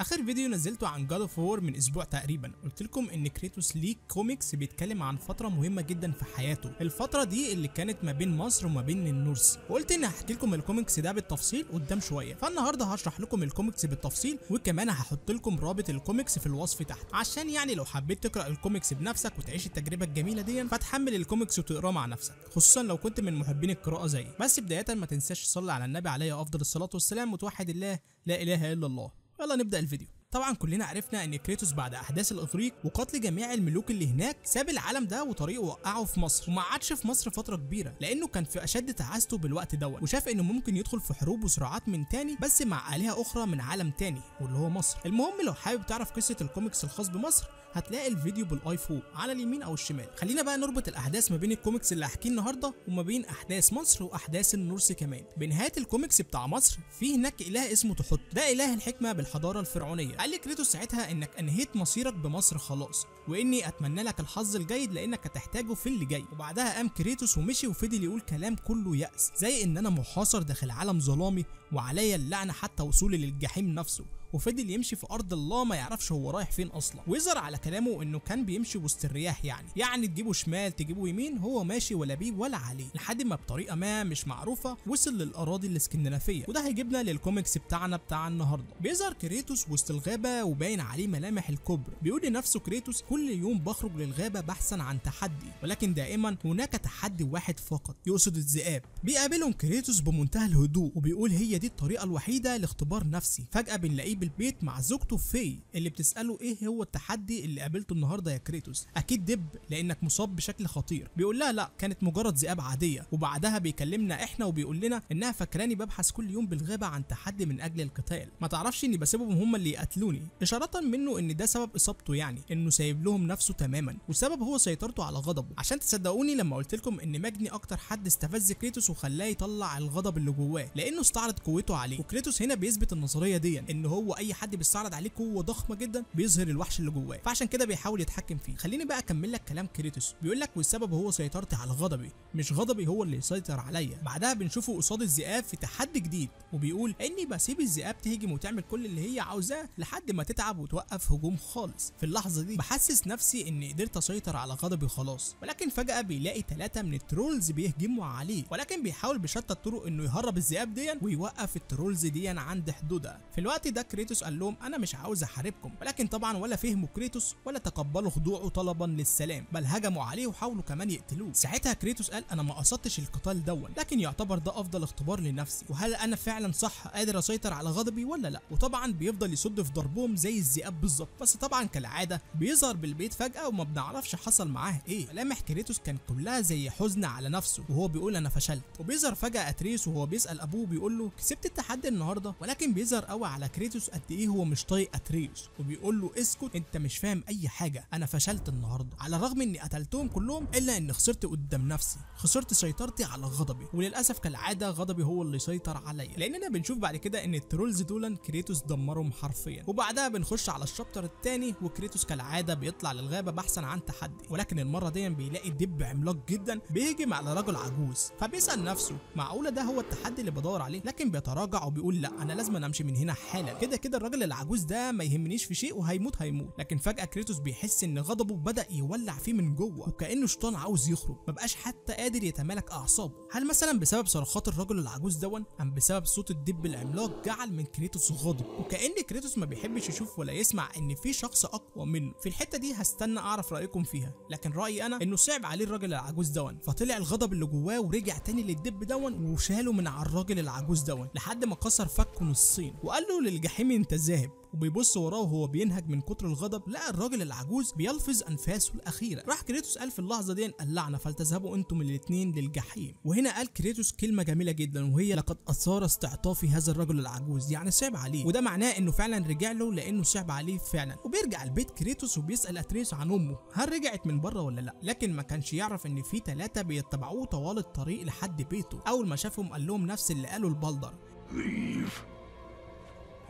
آخر فيديو نزلته عن God of War من أسبوع تقريبا. قلت لكم إن كريتوس ليه كوميكس بيتكلم عن فترة مهمة جدا في حياته. الفترة دي اللي كانت ما بين مصر وما بين النورس. وقلت اني هحكي لكم الكوميكس ده بالتفصيل قدام شوية. فالنهاردة هشرح لكم الكوميكس بالتفصيل وكمان هحط لكم رابط الكوميكس في الوصف تحت. عشان يعني لو حبيت تقرأ الكوميكس بنفسك وتعيش التجربة الجميلة دي فتحمل الكوميكس وتقرأه مع نفسك. خصوصا لو كنت من محبين القراءة زيي. بس بداية ما تنساش تصلي على النبي عليه أفضل الصلاة والسلام وتوحد الله. لا إله إلا الله. يلا نبدأ الفيديو. طبعا كلنا عرفنا إن كريتوس بعد أحداث الاغريق وقتل جميع الملوك اللي هناك ساب العالم ده وطريقه وقعه في مصر. وما عادش في مصر فترة كبيرة لأنه كان في أشد تعاسته بالوقت دوت. وشاف إنه ممكن يدخل في حروب وصراعات من تاني بس مع آلهة أخرى من عالم تاني واللي هو مصر. المهم لو حابب تعرف قصة الكوميكس الخاص بمصر هتلاقي الفيديو بال i فوق على اليمين أو الشمال. خلينا بقى نربط الأحداث ما بين الكوميكس اللي هحكيه النهارده وما بين أحداث مصر وأحداث النورس كمان. بنهاية الكوميكس بتاع مصر في هناك إله اسمه تحوت ده إله الحكمة بالحضارة الفرعونية. قال لكريتوس ساعتها إنك أنهيت مصيرك بمصر خلاص وإني أتمنى لك الحظ الجيد لأنك هتحتاجه في اللي جاي. وبعدها قام كريتوس ومشي وفضل يقول كلام كله يأس زي إن أنا محاصر داخل عالم ظلامي وعليا اللعنة حتى وصولي للجحيم نفسه. وفضل يمشي في أرض الله ما يعرفش هو رايح فين أصلا. ويظهر على كلامه إنه كان بيمشي وسط الرياح يعني. يعني تجيبه شمال تجيبه يمين هو ماشي ولا بيه ولا عليه. لحد ما بطريقة ما مش معروفة وصل للأراضي الإسكندنافية. وده هيجيبنا للكوميكس بتاعنا بتاع النهارده. بيظهر كريتوس وسط الغابة وباين عليه ملامح الكبر بيقول لنفسه كريتوس كل يوم بخرج للغابة بحثا عن تحدي ولكن دائما هناك تحدي واحد فقط يقصد الذئاب. بيقابلهم كريتوس بمنتهى الهدوء وبيقول هي دي الطريقة الوحيدة لاختبار نفسي. فجأة بنلاقيه بالبيت مع زوجته فاي اللي بتسأله إيه هو التحدي اللي قابلته النهارده يا كريتوس؟ أكيد دب لأنك مصاب بشكل خطير. بيقول لها لا كانت مجرد ذئاب عادية. وبعدها بيكلمنا إحنا وبيقول لنا إنها فاكراني ببحث كل يوم بالغابة عن تحدي من أجل القتال. ما تعرفش إني بسيبهم هم اللي يقتلوني إشارة منه إن ده سبب إصابته يعني إنه سايب لهم نفسه تماما. والسبب هو سيطرته على غضبه. عشان تصدقوني لما قلت لكم إن ماجني أكتر حد استفز كريتوس وخلاه يطلع الغضب اللي جواه لأنه استعرض قوته عليه. وكريتوس هنا بيثبت النظرية دي إن هو اي حد بيستعرض عليه قوة ضخمة جدا بيظهر الوحش اللي جواه. فعشان كده بيحاول يتحكم فيه. خليني بقى اكمل لك كلام كريتوس. بيقول لك والسبب هو سيطرتي على غضبي مش غضبي هو اللي يسيطر عليا. بعدها بنشوفه قصاد الذئاب في تحدي جديد وبيقول اني بسيب الذئاب تهجم وتعمل كل اللي هي عاوزاه لحد ما تتعب وتوقف هجوم خالص. في اللحظة دي بحسس نفسي اني قدرت اسيطر على غضبي خلاص. ولكن فجأة بيلاقي ثلاثة من ال trolls بيهجموا عليه. ولكن بيحاول بشتى الطرق انه يهرب الذئاب دي ويوقف ال trolls دي عند حدودها. في الوقت ده كريتوس قال لهم أنا مش عاوز أحاربكم ولكن طبعا ولا فهموا كريتوس ولا تقبلوا خضوعه طلبا للسلام بل هجموا عليه وحاولوا كمان يقتلوه. ساعتها كريتوس قال أنا ما قصدتش القتال دون لكن يعتبر ده أفضل اختبار لنفسي. وهل أنا فعلا صح قادر أسيطر على غضبي ولا لا؟ وطبعا بيفضل يصد في ضربهم زي الذئاب بالظبط بس طبعا كالعادة بيظهر بالبيت فجأة وما بنعرفش حصل معاه إيه. ملامح كريتوس كان كلها زي حزن على نفسه وهو بيقول أنا فشلت. وبيظهر فجأة أتريس وهو بيسأل أبوه بيقول له كسبت التحدي النهارده؟ ولكن بيظهر قوي على كريتوس قد إيه هو مش طايق اتريس وبيقول له اسكت انت مش فاهم اي حاجة. أنا فشلت النهارده على الرغم اني قتلتهم كلهم الا اني خسرت قدام نفسي. خسرت سيطرتي على غضبي وللأسف كالعادة غضبي هو اللي سيطر عليا. لاننا بنشوف بعد كده إن ال trolls دول كريتوس دمرهم حرفيا. وبعدها بنخش على ال chapter الثاني وكريتوس كالعادة بيطلع للغابة بحثا عن تحدي. ولكن المرة دي بيلاقي دب عملاق جدا بيهجم على رجل عجوز. فبيسأل نفسه معقولة ده هو التحدي اللي بدور عليه؟ لكن بيتراجع وبيقول لا أنا لازم أمشي من هنا حالا. كده كده الراجل العجوز ده ما يهمنيش في شيء وهيموت هيموت. لكن فجأة كريتوس بيحس إن غضبه بدأ يولع فيه من جوه وكأنه شيطان عاوز يخرج. مبقاش حتى قادر يتمالك أعصابه. هل مثلا بسبب صرخات الرجل العجوز دون أم بسبب صوت الدب العملاق جعل من كريتوس غاضب؟ وكأن كريتوس ما بيحبش يشوف ولا يسمع إن في شخص أقوى منه. في الحتة دي هستنى أعرف رأيكم فيها. لكن رأيي أنا إنه صعب عليه الراجل العجوز دون. فطلع الغضب اللي جواه ورجع تاني للدب دون وشاله من على الراجل العجوز دون لحد ما كسر فكه نصين وقال له للجحيم انت ذاهب وبيبص وراه وهو بينهج من كتر الغضب لقى الراجل العجوز بيلفظ أنفاسه الأخيرة. راح كريتوس قال في اللحظة دي اللعنة فلتذهبوا أنتم الاثنين للجحيم. وهنا قال كريتوس كلمة جميلة جدا وهي لقد أثار استعطافي هذا الرجل العجوز. يعني صعب عليه. وده معناه إنه فعلا رجع له لأنه صعب عليه فعلا. وبيرجع البيت كريتوس وبيسأل أتريس عن أمه هل رجعت من بره ولا لأ؟ لكن ما كانش يعرف إن في ثلاثة بيتبعوه طوال الطريق لحد بيته. أول ما شافهم قال لهم نفس اللي قاله البلدر. Leave.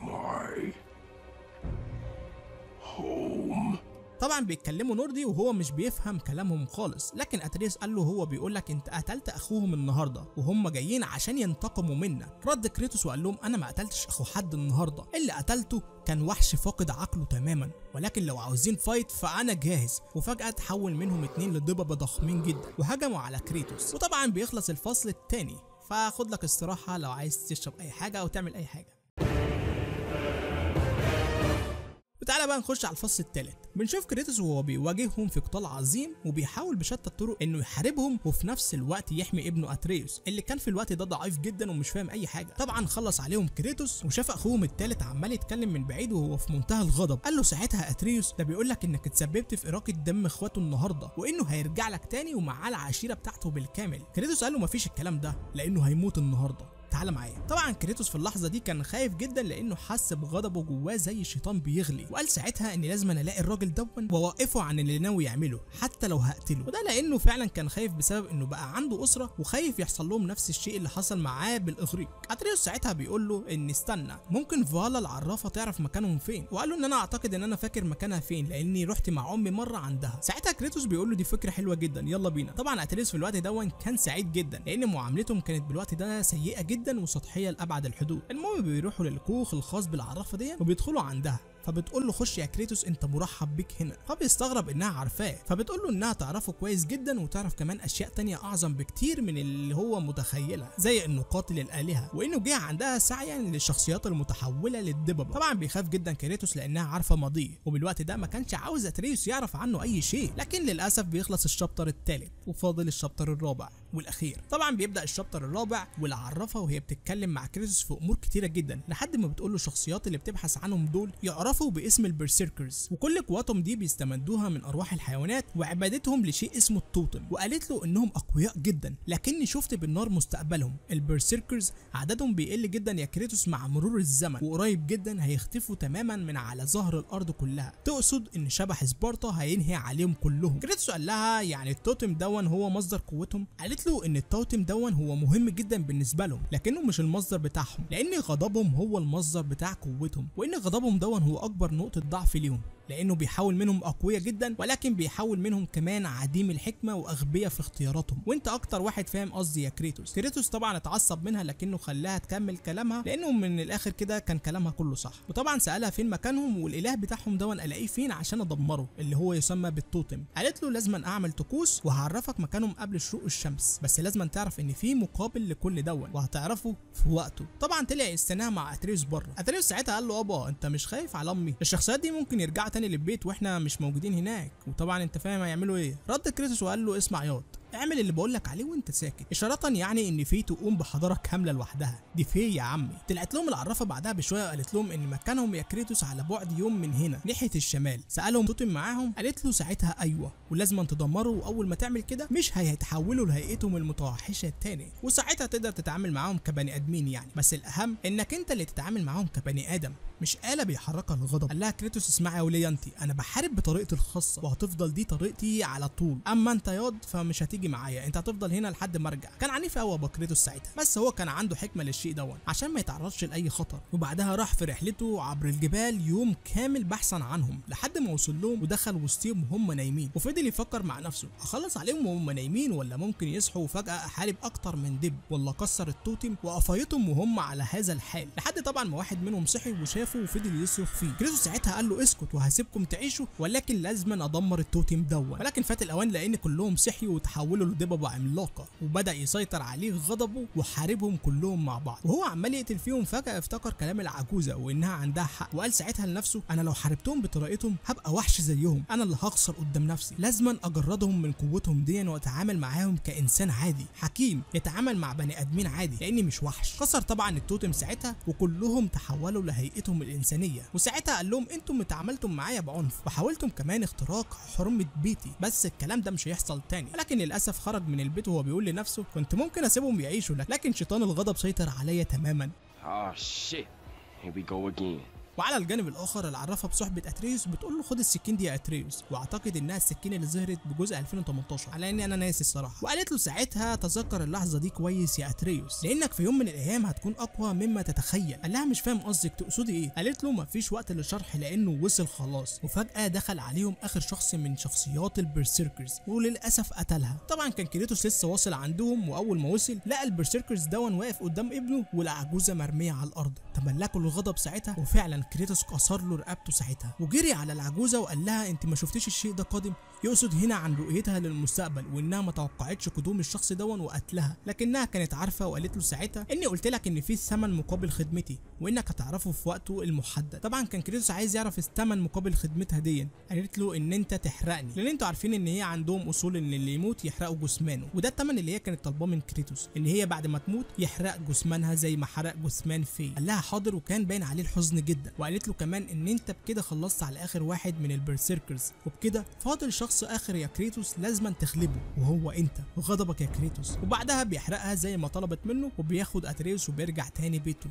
My home. طبعا بيتكلموا نوردي وهو مش بيفهم كلامهم خالص لكن أتريس قال له هو بيقول لك أنت قتلت أخوهم النهارده وهم جايين عشان ينتقموا منك. رد كريتوس وقال لهم أنا ما قتلتش أخو حد النهارده اللي قتلته كان وحش فاقد عقله تماما ولكن لو عاوزين fight فأنا جاهز. وفجأة تحول منهم اتنين لدببة ضخمين جدا وهجموا على كريتوس. وطبعا بيخلص الفصل التاني فخد لك استراحة لو عايز تشرب أي حاجة أو تعمل أي حاجة. وتعالى بقى نخش على الفصل الثالث بنشوف كريتوس وهو بيواجههم في قتال عظيم وبيحاول بشتى الطرق إنه يحاربهم وفي نفس الوقت يحمي ابنه أتريوس اللي كان في الوقت ده ضعيف جدا ومش فاهم أي حاجة. طبعا خلص عليهم كريتوس وشاف أخوهم الثالث عمال يتكلم من بعيد وهو في منتهى الغضب. قال له ساعتها أتريوس ده بيقول لك إنك اتسببت في إراقة دم إخواته النهارده وإنه هيرجع لك تاني ومعاه العشيرة بتاعته بالكامل. كريتوس قال له مفيش الكلام ده لأنه هيموت النهارده. تعالى معايا. طبعا كريتوس في اللحظة دي كان خايف جدا لأنه حس بغضبه جواه زي الشيطان بيغلي. وقال ساعتها ان لازم ألاقي الراجل دون وأوقفه عن اللي ناوي يعمله حتى لو هقتله. وده لأنه فعلا كان خايف بسبب إنه بقى عنده أسرة وخايف يحصل لهم نفس الشيء اللي حصل معاه بالإغريق. أتريوس ساعتها بيقول له ان استنى ممكن فالا العرافة تعرف مكانهم فين؟ وقال له إن أنا أعتقد إن أنا فاكر مكانها فين لأني رحت مع أمي مرة عندها. ساعتها كريتوس بيقول له دي فكرة حلوة جدا يلا بينا. طبعا أتريوس في الوقت دون كان سعيد جدا لأن معاملتهم كانت بالوقت ده سيئة جدا. وسطحية لأبعد الحدود. المهم بيروحوا للكوخ الخاص بالعرافة دي وبيدخلوا عندها. فبتقول له خش يا كريتوس انت مرحب بيك هنا. فبيستغرب انها عارفاه. فبتقول له انها تعرفه كويس جدا وتعرف كمان أشياء تانية أعظم بكتير من اللي هو متخيلها زي انه قاتل الالهه وإنه جه عندها سعيا للشخصيات المتحولة للدببة. طبعا بيخاف جدا كريتوس لأنها عارفة ماضيه وبالوقت ده ما كانش عاوز أتريوس يعرف عنه أي شيء. لكن للأسف بيخلص ال chapter الثالث وفاضل ال chapter الرابع والأخير. طبعا بيبدأ ال chapter الرابع والعرافه وهي بتتكلم مع كريتوس في أمور كتيرة جدا لحد ما بتقول له الشخصيات اللي بتبحث عنهم دول يعرفوا باسم ال berserkers وكل قواتهم دي بيستمدوها من أرواح الحيوانات وعبادتهم لشيء اسمه التوتم. وقالت له إنهم أقوياء جدا لكني شفت بالنار مستقبلهم. ال berserkers عددهم بيقل جدا يا كريتوس مع مرور الزمن وقريب جدا هيختفوا تماما من على ظهر الأرض كلها. تقصد إن شبح سبارتا هينهي عليهم كلهم. كريتوس قال لها يعني التوتم دون هو مصدر قوتهم؟ قالت له إن التوتم دون هو مهم جدا بالنسبة لهم لكنه مش المصدر بتاعهم لأن غضبهم هو المصدر بتاع قوتهم. وإن غضبهم دون هو أكبر نقطة ضعف ليهم لأنه بيحول منهم اقوياء جدا ولكن بيحول منهم كمان عديم الحكمة واغبياء في اختياراتهم. وانت أكتر واحد فاهم قصدي يا كريتوس. كريتوس طبعا اتعصب منها لكنه خلاها تكمل كلامها لأنه من الآخر كده كان كلامها كله صح. وطبعا سألها فين مكانهم والإله بتاعهم دون ألاقيه فين عشان أدمره اللي هو يسمى بالتوتم. قالت له لازم أعمل طقوس وهعرفك مكانهم قبل شروق الشمس بس لازم تعرف إن في مقابل لكل دون وهتعرفه في وقته. طبعا طلع يستناها مع أتريوس بره. أتريوس ساعتها قال له أبا أنت مش خايف على أمي؟ الشخصيات دي ممكن يرجعوا تاني للبيت وإحنا مش موجودين هناك. وطبعا انت فاهم هيعملوا إيه. رد كريتوس وقال له اسمع ياض. اعمل اللي بقول لك عليه وانت ساكت. إشارة يعني إن في تقوم بحضارة كاملة لوحدها. دي في يا عمي. طلعت لهم العرافة بعدها بشوية وقالت لهم إن مكانهم يا كريتوس على بعد يوم من هنا ناحية الشمال. سألهم توتم معاهم قالت له ساعتها أيوه ولازم تدمره وأول ما تعمل كده مش هيتحولوا لهيئتهم المتوحشة التاني وساعتها تقدر تتعامل معاهم كبني آدمين يعني. بس الأهم إنك أنت اللي تتعامل معاهم كبني آدم مش آلة بيحركها الغضب. قال لها كريتوس اسمعي يا ولية انت أنا بحارب بطريقتي الخاصة وهتفضل دي طريقتي على طول. أما أنت ياض فمش هتيجي معايا انت هتفضل هنا لحد ما ارجع. كان عنيف قوي ابو كريتوس ساعتها بس هو كان عنده حكمة للشيء دون عشان ما يتعرضش لأي خطر. وبعدها راح في رحلته عبر الجبال يوم كامل بحثا عنهم لحد ما وصل لهم ودخل وسطهم وهم نايمين. وفضل يفكر مع نفسه أخلص عليهم وهم نايمين ولا ممكن يصحوا وفجأة أحارب أكتر من دب؟ ولا اكسر التوتم وقفايتهم وهم على هذا الحال. لحد طبعا ما واحد منهم صحي وشافه وفضل يصرخ فيه. كريتوس ساعتها قال له اسكت وهسيبكم تعيشوا ولكن لازم أدمر التوتم دون ولكن فات الأوان لأن كلهم صحيوا وتحولوا لدببه عملاقة وبدأ يسيطر عليه غضبه وحاربهم كلهم مع بعض. وهو عمال يقتل فيهم فجأة افتكر كلام العجوزة وإنها عندها حق وقال ساعتها لنفسه أنا لو حاربتهم بطريقتهم هبقى وحش زيهم أنا اللي هخسر قدام نفسي. لازما أجردهم من قوتهم دي وأتعامل معاهم كإنسان عادي. حكيم يتعامل مع بني آدمين عادي لأني مش وحش. خسر طبعا التوتم ساعتها وكلهم تحولوا لهيئتهم الإنسانية. وساعتها قال لهم أنتم اتعاملتم معايا بعنف وحاولتم كمان اختراق حرمة بيتي بس الكلام ده مش هيحصل تاني. ولكن للأسف خرج من البيت وهو بيقول لنفسه كنت ممكن أسيبهم يعيشوا لكن شيطان الغضب سيطر عليا تماما Oh shit. Here we go again. وعلى الجانب الآخر العرافه بصحبه أتريوس بتقول له خد السكين دي يا أتريوس. وأعتقد إنها السكين اللي ظهرت بجزء 2018 على إني أنا ناسي الصراحة. وقالت له ساعتها تذكر اللحظة دي كويس يا أتريوس. لأنك في يوم من الأيام هتكون أقوى مما تتخيل. قال لها مش فاهم قصدك تقصدي إيه؟ قالت له مفيش وقت للشرح لأنه وصل خلاص. وفجأة دخل عليهم آخر شخص من شخصيات ال Berserkers وللأسف قتلها. طبعا كان كريتوس لسه واصل عندهم وأول ما وصل لقى ال Berserkers دوت واقف قدام ابنه والعجوزه مرمية على الأرض. تملكه الغضب ساعتها وفعلا كريتوس كسر له رقبته ساعتها. وجري على العجوزة وقال لها أنت ما شفتيش الشيء ده قادم؟ يقصد هنا عن رؤيتها للمستقبل وإنها ما توقعتش قدوم الشخص دوت وقتلها. لكنها كانت عارفة وقالت له ساعتها إني قلت لك إن في ثمن مقابل خدمتي وإنك هتعرفه في وقته المحدد. طبعا كان كريتوس عايز يعرف الثمن مقابل خدمتها دي. قالت له إن أنت تحرقني لأن أنتوا عارفين إن هي عندهم أصول إن اللي يموت يحرقوا جثمانه. وده الثمن اللي هي كانت طالباه من كريتوس إن هي بعد ما تموت يحرق جثمانها زي ما حرق جثمان فاي قال لها حاضر وكان باين عليه الحزن جدا وقالت له كمان إن أنت بكده خلصت على آخر واحد من ال Berserkers وبكده فاضل شخص آخر يا كريتوس لازما تغلبه وهو أنت وغضبك يا كريتوس. وبعدها بيحرقها زي ما طلبت منه وبياخد أتريوس وبيرجع تاني بيته.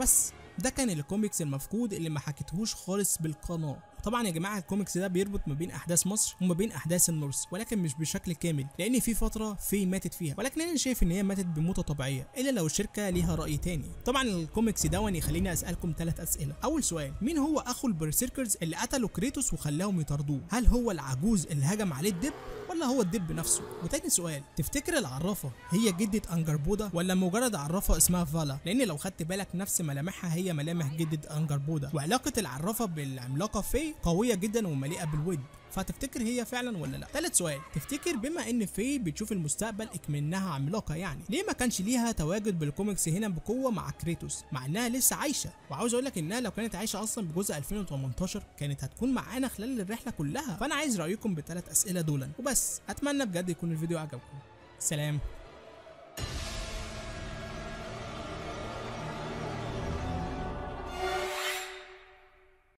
بس ده كان الكوميكس المفقود اللي ما حكيتهوش خالص بالقناة. طبعا يا جماعة الكوميكس ده بيربط ما بين أحداث مصر وما بين أحداث ال Norse ولكن مش بشكل كامل لأن في فترة فاي ماتت فيها ولكن أنا شايف إن هي ماتت بموتة طبيعية إلا لو الشركة ليها رأي تاني. طبعا الكوميكس دوت يخليني أسألكم ثلاث أسئلة. أول سؤال مين هو أخو ال Berserkers اللي قتله كريتوس وخلاهم يطاردوه؟ هل هو العجوز اللي هجم عليه الدب ولا هو الدب نفسه؟ وتاني سؤال تفتكر العرافة هي جدة أنجربودا ولا مجرد عرافة اسمها فالا؟ لأن لو خدت بالك نفس ملامحها هي ملامح جدة أنجربودا. وعلاقة العرافة بالعملاقة فاي قوية جدا ومليئة بالود. فتفتكر هي فعلا ولا لا؟ ثالث سؤال. تفتكر بما إن فاي بتشوف المستقبل إكمنها عملاقة يعني ليه ما كانش ليها تواجد بالكوميكس هنا بقوة مع كريتوس مع إنها لسه عايشة؟ وعاوز أقول لك إنها لو كانت عايشة أصلا بجزء 2018 كانت هتكون معانا خلال الرحلة كلها. فأنا عايز رأيكم بالثلاث أسئلة دول وبس. أتمنى بجد يكون الفيديو عجبكم. سلام.